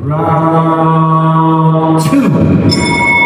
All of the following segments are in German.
Round two.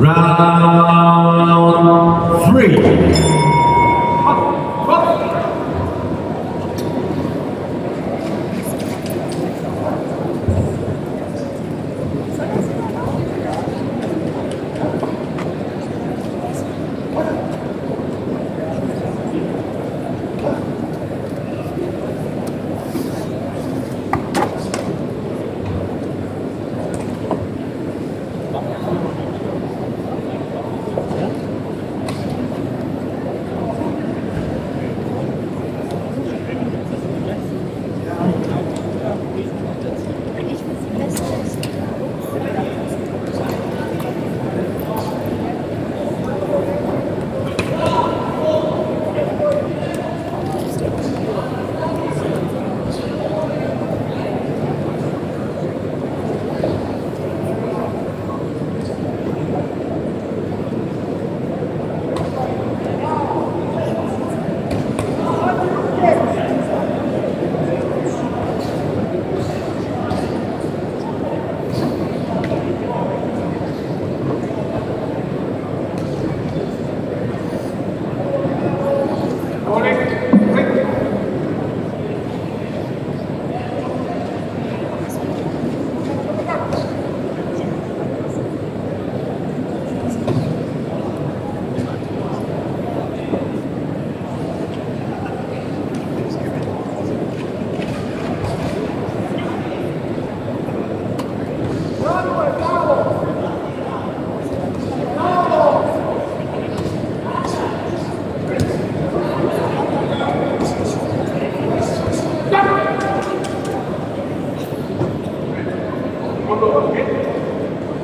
Round three.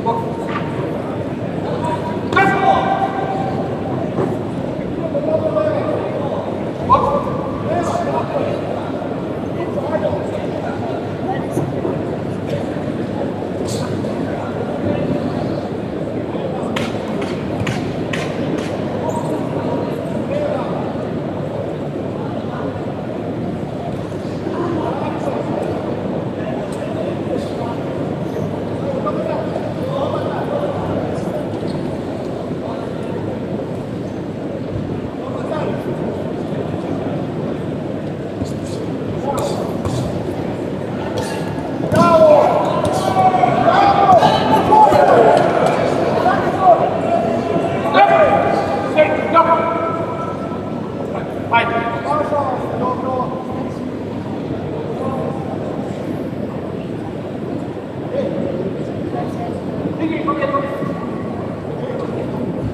quốc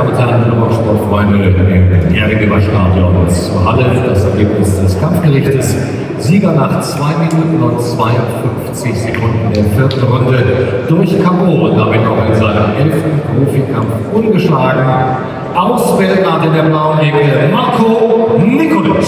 Damen und Herren, Sportfreunde im Erdigeber-Stadion zu Halle, das Ergebnis des Kampfgerichtes. Sieger nach 2 Minuten und 52 Sekunden der vierten Runde durch K.O. und damit auch in seinem elften Profikampf ungeschlagen. Aus Belgrad in der blauen Ecke Marco Nikolic.